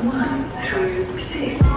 1 through 6.